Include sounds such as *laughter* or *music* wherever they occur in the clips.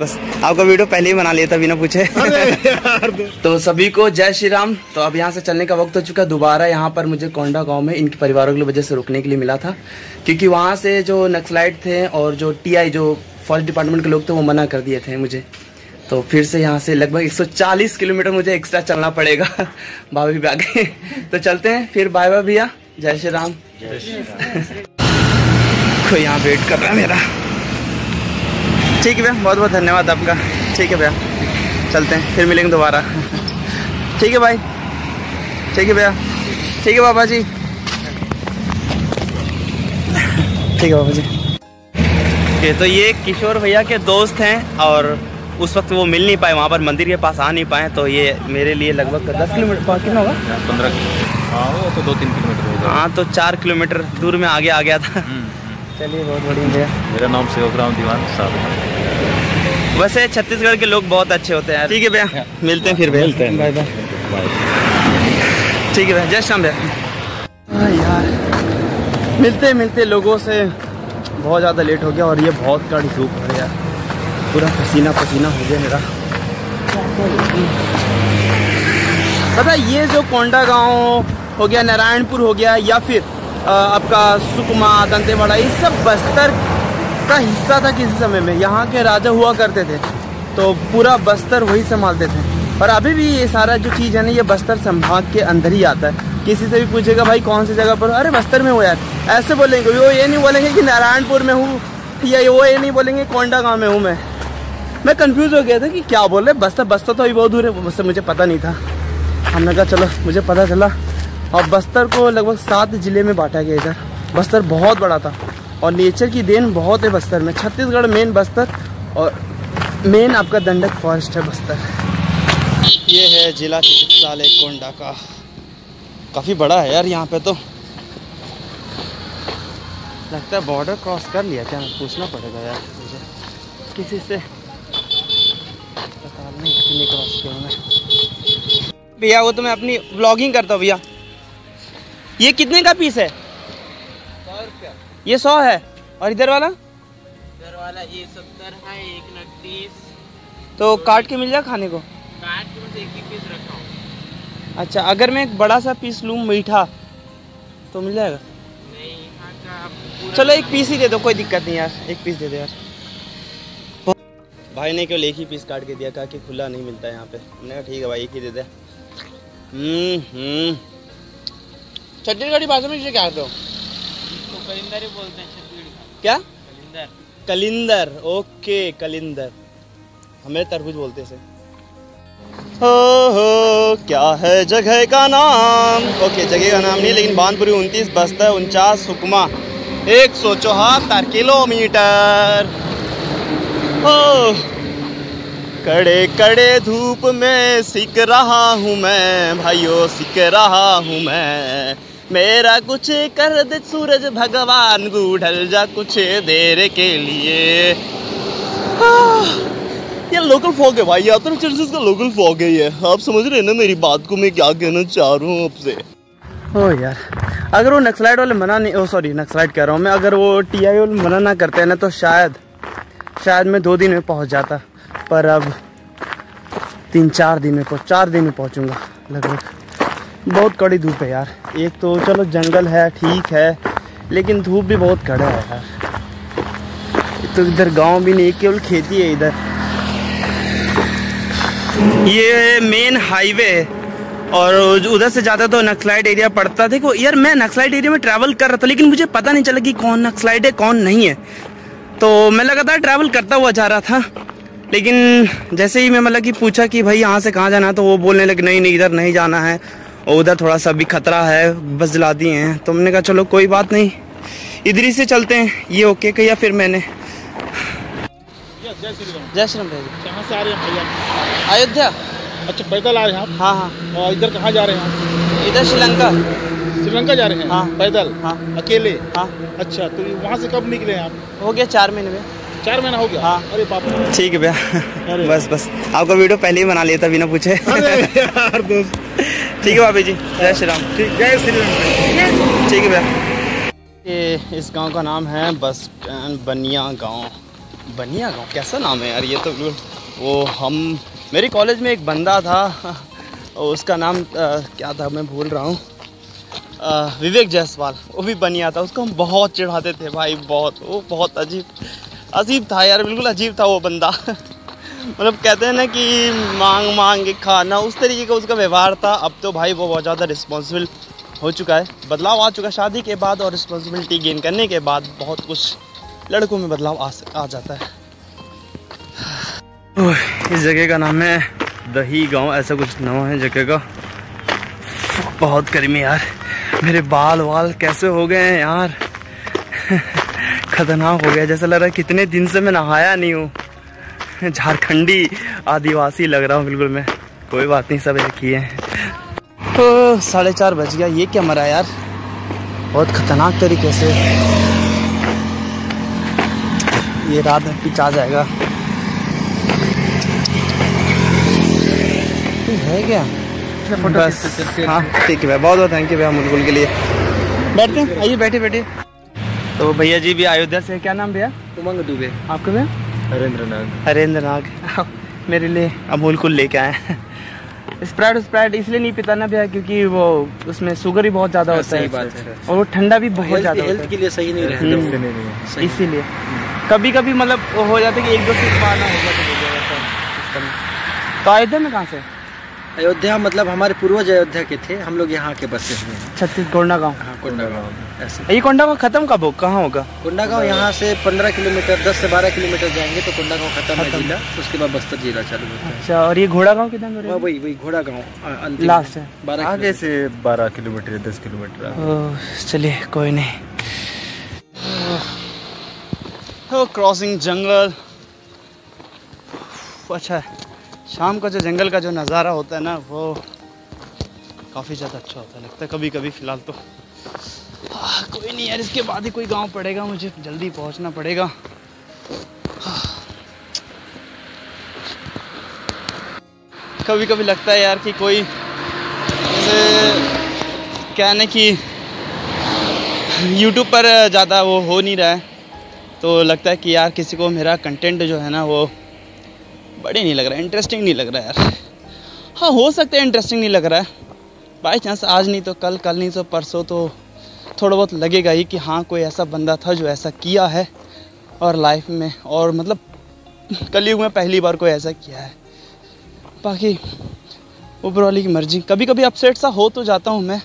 बस आपका वीडियो पहले ही बना लिया था बिना पूछे। तो सभी को जय श्री राम। तो अब यहाँ से चलने का वक्त हो चुका है। दोबारा यहाँ पर मुझे कोंडा गाँव में इनके परिवारों की वजह से रुकने के लिए मिला था। क्योंकि वहाँ से जो नक्सलाइट थे और जो टीआई जो फॉरेस्ट डिपार्टमेंट के लोग थे वो मना कर दिए थे मुझे। तो फिर से यहाँ से लगभग 140 किलोमीटर मुझे एक्स्ट्रा चलना पड़ेगा। *laughs* भाभी भी आ गए तो चलते हैं। फिर बाय बाय भैया। जय श्री राम। कोई यहाँ वेट कर रहा है मेरा। ठीक है भैया बहुत बहुत धन्यवाद आपका। ठीक है भैया चलते हैं फिर मिलेंगे दोबारा। ठीक है भाई ठीक है भैया ठीक है बाबा जी। ठीक है बाबा जी। ओके तो ये किशोर भैया के दोस्त हैं और उस वक्त वो मिल नहीं पाए वहाँ पर मंदिर के पास आ नहीं पाए तो ये मेरे लिए लगभग दस किलोमीटर कितना होगा? पंद्रह हाँ तो दो तीन किलोमीटर होगा। हाँ तो चार किलोमीटर दूर में आगे आ गया था। चलिए बहुत बढ़िया भैया। मेरा नाम सेवक राम दीवान साहब वैसे छत्तीसगढ़ के लोग बहुत अच्छे होते हैं ठीक है भैया मिलते हैं फिर भैया। मिलते हैं। बाय बाय ठीक है भैया जय श्याम भैया। हाँ यार। मिलते मिलते लोगों से बहुत ज़्यादा लेट हो गया और ये बहुत कड़ी धूप हो रही है यार पूरा पसीना पसीना हो गया मेरा। पता ये जो कोंडा गाँव हो गया नारायणपुर हो गया या फिर आपका सुकमा दंतेवाड़ा ये सब बस्तर का हिस्सा था किसी समय में। यहाँ के राजा हुआ करते थे तो पूरा बस्तर वही संभालते थे। और अभी भी ये सारा जो चीज़ है ना, ये बस्तर संभाग के अंदर ही आता है। किसी से भी पूछेगा, भाई, कौन सी जगह पर अरे, बस्तर में हो यार। ऐसे बोलेंगे, वो ये नहीं बोलेंगे कि नारायणपुर में हूँ, या वो ये नहीं बोलेंगे कोंडा गाँव में हूँ मैं। मैं कंफ्यूज हो गया था कि क्या बोल। रहे बस्तर बस्तर तो अभी बहुत दूर है मुझसे मुझे पता नहीं था। हमने कहा, चलो, मुझे पता चला। और बस्तर को लगभग सात ज़िले में बांटा गया इधर। बस्तर बहुत बड़ा था। और नेचर की देन बहुत है बस्तर में। छत्तीसगढ़ मेन बस्तर और मेन आपका दंडक फॉरेस्ट है बस्तर। ये है जिला चिकित्सालय कोंडा का। काफ़ी बड़ा है यार यहाँ पे तो। लगता है बॉर्डर क्रॉस कर लिया क्या? पूछना पड़ेगा यार मुझे। किसी से कितनी क्रॉस किया मैं भैया, वो तो मैं अपनी ब्लॉगिंग करता हूँ भैया। ये कितने का पीस है? ये सौ है और इधर वाला? इधर वाला ये सत्तर है एक नग तीस तो काट के मिल जाए खाने को? काट के बस एक ही पीस रखा हूँ। अच्छा अगर मैं एक बड़ा सा पीस लूँ मीठा तो मिल जाएगा? आपको पूरा चलो एक पीस ही दे दो कोई दिक्कत नहीं यार एक पीस दे दो यार। भाई ने केवल एक ही पीस काट के दिया कहा कि खुला नहीं मिलता है यहाँ पे। मैंने कहा ठीक है भाई एक ही दे दे। हम्म हम्म। छत्तीसगढ़ी भाषा में इसे क्या कहते हो? कलिंदर ही बोलते हैं छत्तीसगढ़ी क्या? कलिंदर। कलिंदर ओके कलिंदर। हमें तरबूज बोलते इसे। हो हो क्या है जगह का नाम? ओके जगह का नाम नहीं लेकिन बानपुरी उनतीस बस्तर उनचास सुकमा एक सौ चौहत्तर किलोमीटर। हो कड़े कड़े धूप में सीख रहा हूँ मैं भाइयों सीख रहा हूँ मैं। मेरा कुछ कर दे सूरज भगवान तू ढल जा कुछ देर के लिए। ये लोकल फॉग है भाई, यात्रा चर्चेस का लोकल फॉग है ये। आप समझ रहे हैं ना मेरी बात को मैं क्या कहना चाह रहा हूँ आपसे? ओ यार, अगर वो नक्सलाइट वाले मना नहीं ओ सॉरी नक्सलाइट कह रहा हूँ मैं। अगर वो टी आई वाले मना ना करते हैं ना तो शायद शायद मैं दो दिन में पहुँच जाता, पर अब तीन चार दिन में पहुँच चार दिन में पहुँचूँगा, लगभग। बहुत कड़ी धूप है यार। एक तो चलो जंगल है, ठीक है, लेकिन धूप भी बहुत कड़ा है यार। तो इधर गाँव भी नहीं, केवल खेती है इधर। ये मेन हाईवे और उधर से जाता तो नक्सलाइट एरिया पड़ता। कि यार, मैं नक्सलाइट एरिया में ट्रैवल कर रहा था, लेकिन मुझे पता नहीं चला कि कौन नक्सलाइट है, कौन नहीं है। तो मैं लगातार ट्रैवल करता हुआ जा रहा था। लेकिन जैसे ही मैं मतलब कि पूछा कि भाई यहाँ से कहाँ जाना तो वो बोलने लगे, नहीं नहीं, इधर नहीं जाना है। और उधर थोड़ा सा भी खतरा है बस जला दिए हैं। तो हमने कहा चलो कोई बात नहीं। इधर ही से चलते हैं। ये ओके किया फिर मैंने? जय श्री राम जय श्री राम कहाँ से आ रहे हैं भैया अयोध्या। अच्छा पैदल आ रहे हैं आप? हाँ हाँ। और इधर कहाँ जा रहे हैं आप? इधर श्रीलंका। श्रीलंका जा रहे हैं? हाँ। पैदल? हाँ। अकेले? हाँ। अच्छा तो वहाँ से कब निकले हैं आप? हो गया चार महीने में। चार महीना हो गया? हाँ। अरे बाप ठीक है भैया। बस बस। आपका वीडियो पहले ही बना लिया था बिना पूछे। यार दोस्त। ठीक है भाभी जी जय श्री राम। ठीक जय श्री राम ठीक है भैया। ये इस गाँव का नाम है बस स्टैंड बनिया गाँव। बनिया गाँव? कैसा नाम है यार ये तो? वो हम मेरे कॉलेज में एक बंदा था और उसका नाम अ, क्या था मैं भूल रहा हूँ। विवेक जायसवाल वो भी बनिया था उसको हम बहुत चिढ़ाते थे भाई बहुत वो बहुत अजीब अजीब था यार बिल्कुल अजीब था वो बंदा। मतलब कहते हैं ना कि मांग मांग के खाना उस तरीके का उसका व्यवहार था। अब तो भाई वो बहुत ज़्यादा रिस्पॉन्सिबल हो चुका है। बदलाव आ चुका है शादी के बाद और रिस्पॉन्सिबिलिटी गेन करने के बाद बहुत कुछ लड़कों में बदलाव आ, आ जाता है। इस जगह का नाम है दही गाँव ऐसा कुछ नाम है जगह का। बहुत गर्मी यार। मेरे बाल वाल कैसे हो गए हैं यार? *laughs* खतरनाक हो गया। जैसा लग रहा है कितने दिन से मैं नहाया नहीं हूँ। झारखंडी आदिवासी लग रहा हूँ बिल्कुल मैं। कोई बात नहीं सब एक ही है। तो साढ़े चार बज गया ये क्या मरा यार? बहुत खतरनाक तरीके से। ये रात में पिच आ जाएगा। है क्या? बस। हाँ। ठीक है भैया बहुत बहुत थैंक यू भैया मुलकुल के लिए। बैठते हैं आइए बैठे बैठे। तो भैया जी भी अयोध्या से क्या नाम भैया? उमंग दुबे। आपका भैया हरेंद्र नाग हरेंद्र नाग मेरे लिए अमूल कुल लेके आए स्प्राइट स्प्राइट इसलिए नहीं पीता ना भैया क्योंकि वो उसमें शुगर ही बहुत ज़्यादा होता है बात और वो ठंडा भी बहुत ज़्यादा होता हेल्थ के लिए सही नहीं रहता। हम्म। है इसीलिए। कभी कभी मतलब हो जाता है कि एक दो सीट पाना होगा तो आए थे में कहाँ से? अयोध्या मतलब हमारे पूर्वज अयोध्या के थे हम लोग यहाँ के बसे हुए हैं। छत्तीस गोंडा गाँव हाँ कोंडा गाँव ऐसे। ये कोंडा गाँव खत्म कब हो? कहाँ होगा? कोंडा गाँव यहाँ से 15 किलोमीटर 10 से 12 किलोमीटर जाएँगे तो कोंडा गाँव खत्म है जिला उसके बाद बस्तर जिला चालू होता है। अच्छा और ये घोड़ा गाँव कितना दूर वही वही घोड़ा गाँव लास्ट है। बारह आगे से बारह किलोमीटर दस किलोमीटर चलिए कोई नहीं। क्रॉसिंग जंगल। अच्छा। है शाम का जो जंगल का जो नज़ारा होता है ना वो काफ़ी ज़्यादा अच्छा होता है लगता है कभी कभी फ़िलहाल तो। आह, कोई नहीं यार इसके बाद ही कोई गाँव पड़ेगा मुझे जल्दी पहुँचना पड़ेगा। कभी कभी लगता है यार कि कोई जैसे क्या है ना कि यूट्यूब पर ज़्यादा वो हो नहीं रहा है तो लगता है कि यार किसी को मेरा कंटेंट जो है ना वो बड़े नहीं लग रहा है इंटरेस्टिंग नहीं लग रहा है यार। हाँ हो सकता है इंटरेस्टिंग नहीं लग रहा है। बाई चांस आज नहीं तो कल कल नहीं तो परसों तो थोड़ा बहुत लगेगा ही कि हाँ कोई ऐसा बंदा था जो ऐसा किया है और लाइफ में और मतलब कलयुग में पहली बार कोई ऐसा किया है। बाकी ऊपर की मर्ज़ी। कभी कभी अपसेट सा हो तो जाता हूँ मैं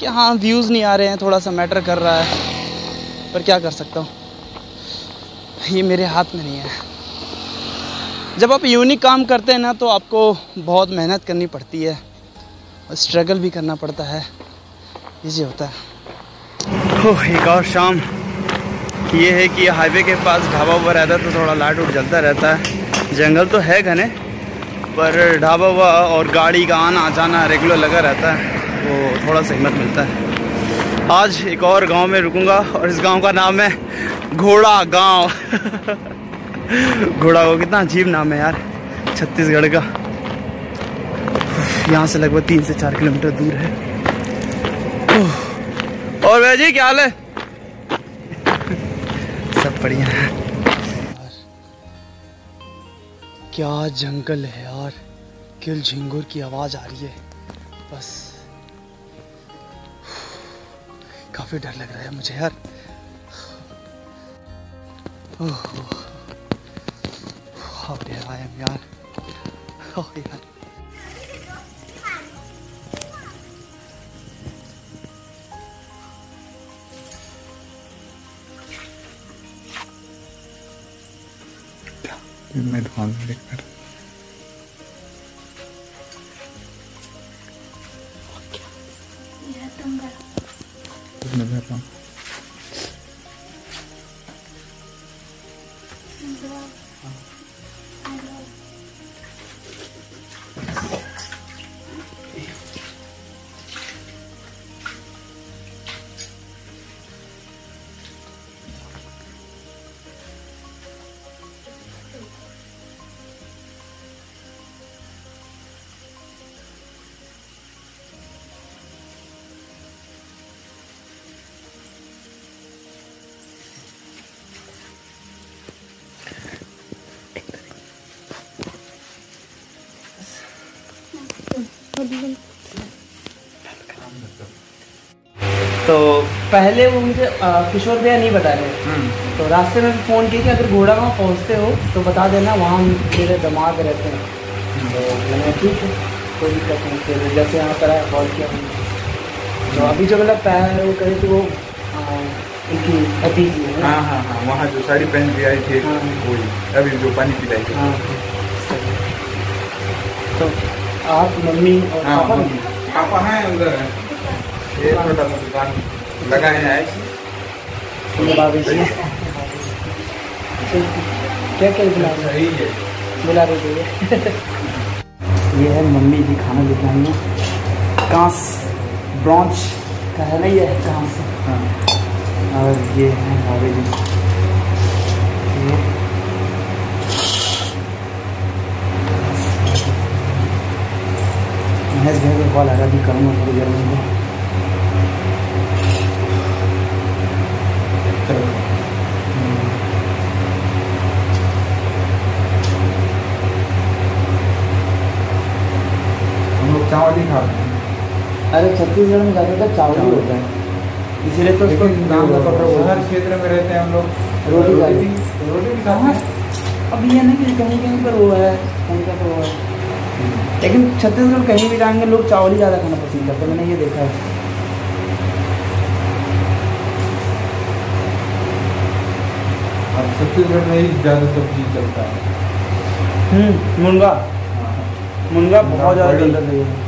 कि हाँ व्यूज़ नहीं आ रहे हैं, थोड़ा सा मैटर कर रहा है, पर क्या कर सकता हूँ? ये मेरे हाथ में नहीं है। जब आप यूनिक काम करते हैं ना तो आपको बहुत मेहनत करनी पड़ती है और स्ट्रगल भी करना पड़ता है। इजी होता है। ओह, एक और शाम। ये है कि हाईवे के पास ढाबा हुआ रहता है तो थोड़ा लाइट उट जलता रहता है। जंगल तो है घने, पर ढाबा हुआ और गाड़ी का आना जाना रेगुलर लगा रहता है तो थोड़ा सा हिम्मत मिलता है। आज एक और गाँव में रुकूँगा, और इस गाँव का नाम है घोड़ा गाँव। *laughs* घोड़ा गाँव कितना अजीब नाम है यार छत्तीसगढ़ का। यहाँ से लगभग तीन से चार किलोमीटर दूर है। और भैया जी क्या हाल है? सब बढ़िया है। क्या जंगल है यार किल झिंगुर की आवाज़ आ रही है। बस। काफ़ी डर लग रहा है मुझे यार। ओह, how dare I am यार ओह यार मैं दुकान में देखकर मैं बैठ रहा हूँ तो पहले वो मुझे किशोर भैया नहीं बता रहे। तो रास्ते में फ़ोन किया कि अगर घोड़ा गाँव पहुँचते हो तो बता देना वहाँ मेरे दमाग रहते हैं। तो मैंने ठीक है कोई दिक्कत नहीं फिर जैसे यहाँ पर आया कॉल किया तो अभी जो मतलब पैर वो करे थे वो उनकी भतीजी हाँ हाँ हाँ वहाँ जो साड़ी पहन के आई थी हाँ। वही अभी जो पानी पिलाई थी। हाँ तो आप मम्मी और हाँ पापा। पापा है उधर। है ये छोटा सा दुकान लगा है आए। मेरे भाभी जी। क्या क्या रहे सही है। थे ये है मम्मी जी खाना हैं कांस ब्रॉन्च का है ना ये कांस। हाँ। और ये है भाभी जी ये महेश भैया का कॉल आ रहा है, करूँगा थोड़ी देर में हम लोग चावल ही खाते हैं। अरे छत्तीसगढ़ में ज़्यादातर चावल ही होता है। इसीलिए तो लेकिन गाँव का पकड़ा शहर क्षेत्र में रहते हैं हम लोग। रोटी। रोटी भी खाते हैं। अब ये नहीं कि कहीं कहीं पर वो है कहीं तो वो है। लेकिन छत्तीसगढ़ कहीं भी जाएँगे लोग चावल ही ज़्यादा खाना पसंद करते हैं। मैंने ये देखा है। और छत्तीसगढ़ में ही ज़्यादा सब्ज़ी चलता है। हम्म मुनगा। हाँ। मुनगा बहुत ज़्यादा चलता है।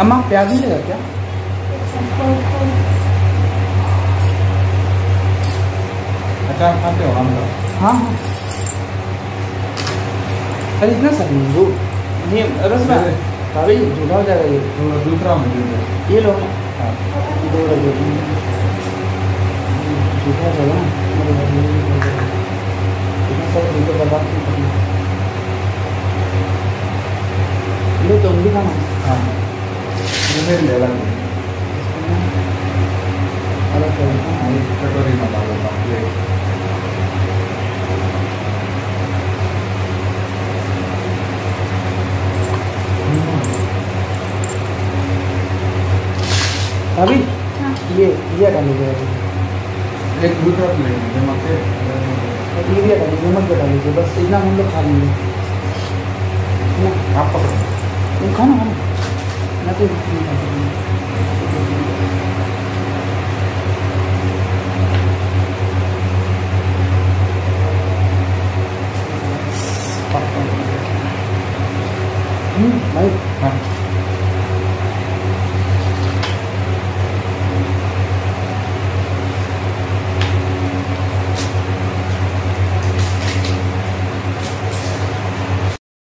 अम्मा प्याज नहीं लगा क्या? अचार खाते हो हम लोग। हाँ। हाँ अरे इतना सर नींबू नहीं रस में भाभी झूठा हो जाएगा ये। तो दूसरा दे। ये लो। हाँ। दो झूठा हो जाएगा में। इतना सब बर्बाद करना। खाना हाँ। ये ले लगा अलग कर देता। एक कटोरी में डाल देता हूँ प्लेट अभी ये ये हटा लीजिए अभी। एक दूसरा प्लेट जमा के ये भी हटा लीजिए मत हटा लीजिए बस इतना हम लोग खा लेंगे आप पकड़ो खाना खाना मैं तो